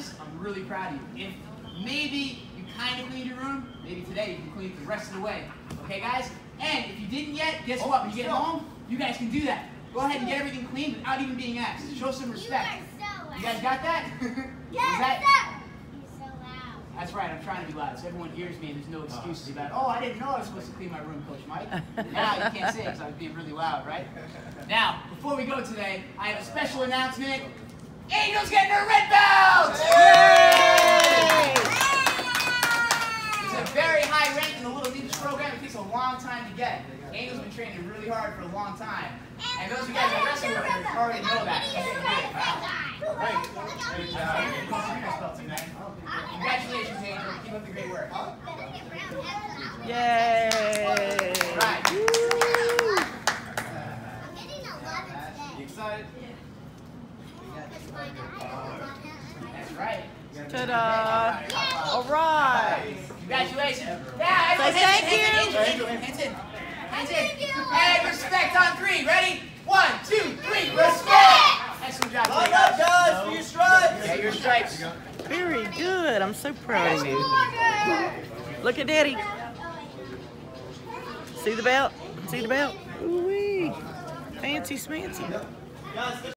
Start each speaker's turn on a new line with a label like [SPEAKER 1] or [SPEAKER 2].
[SPEAKER 1] honest, I'm really proud of you. If maybe you kind of cleaned your room, maybe today you can clean it the rest of the way. Okay, guys? And if you didn't yet, guess what? When you get oh, home, you guys can do that. Go ahead and get everything clean without even being asked. Show some respect. You so you guys got that?
[SPEAKER 2] Yes,
[SPEAKER 1] that?
[SPEAKER 2] So loud.
[SPEAKER 1] That's right, I'm trying to be loud so everyone hears me and there's no excuses oh. about, oh, I didn't know I was supposed to clean my room, Coach Mike. now you can't say it because I was being really loud, right? Now, before we go today, I have a special announcement. Angel's getting her red belt! Long time to get. Angel's been training really hard for a long time. And those of you guys that wrestle with her already know that. She's getting good.
[SPEAKER 3] Great job.
[SPEAKER 1] Congratulations, Angel. Keep up the great work.
[SPEAKER 4] Yay!
[SPEAKER 1] Right.
[SPEAKER 3] You excited?
[SPEAKER 1] That's right.
[SPEAKER 4] Ta-da! All right.
[SPEAKER 1] Congratulations. Yeah, everyone,
[SPEAKER 4] Say
[SPEAKER 1] hands
[SPEAKER 4] thank you.
[SPEAKER 1] hands in, hands in, hands in. And respect on three. Ready? One, two, three. Respect. Excellent job.
[SPEAKER 3] Line
[SPEAKER 1] today,
[SPEAKER 3] up,
[SPEAKER 1] guys.
[SPEAKER 3] guys, for your stripes.
[SPEAKER 1] Get your stripes.
[SPEAKER 4] Very good. I'm so proud of you. Look at Daddy. See the belt? See the belt? Ooh-wee. Fancy smancy.
[SPEAKER 3] Guys,